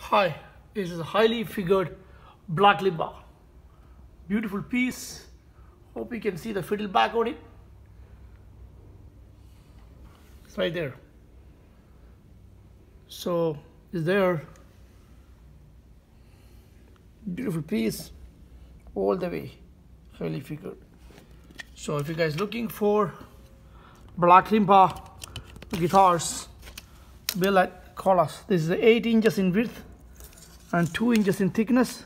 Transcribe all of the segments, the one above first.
Hi, this is a highly figured black limba. Beautiful piece. Hope you can see the fiddle back on it. It's right there. So is there. Beautiful piece all the way. Highly figured. So if you guys looking for black limba guitars, Bill at call us. This is 8 inches in width and 2 inches in thickness.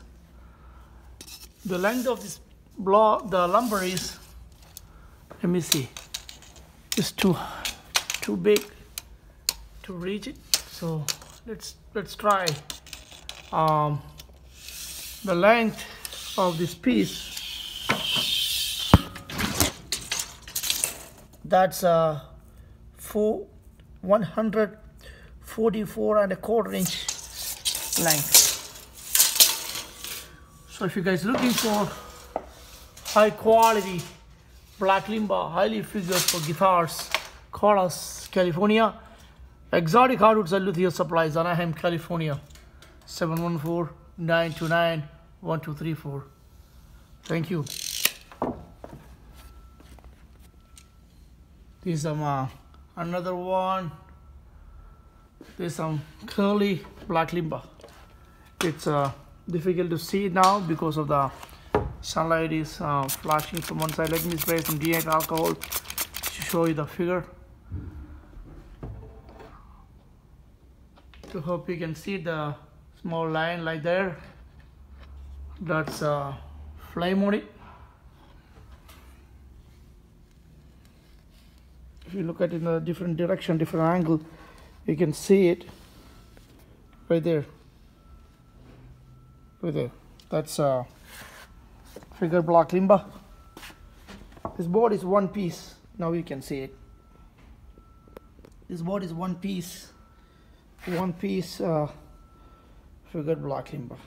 The length of this block, the lumber is, let me see, it's too, too big to reach it. So let's, let's try. Um, the length of this piece, that's uh, four, 144 and a quarter inch length. So if you guys looking for high quality black limba, highly figured for guitars, call us California. Exotic hardwood Luthier Supplies, Anaheim, California. 714-929-1234. Thank you. This is um, uh, another one. There's some curly black limba. It's uh, difficult to see now because of the sunlight is uh, flashing from one side. Let me spray some DH alcohol to show you the figure. To hope you can see the small line like there. That's uh, flame on it. If you look at it in a different direction, different angle, you can see it right there there that's a figure block limba this board is one piece. Now you can see it. This board is one piece. One piece uh figure block limba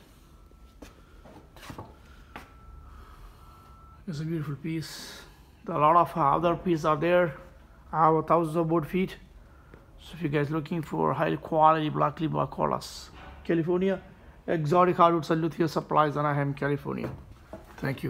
it's a beautiful piece. A lot of other pieces are there. I have thousands of board feet. So if you guys looking for high quality black limba call us. California exotic hardwoods Luthier supplies Anaheim California. Thank you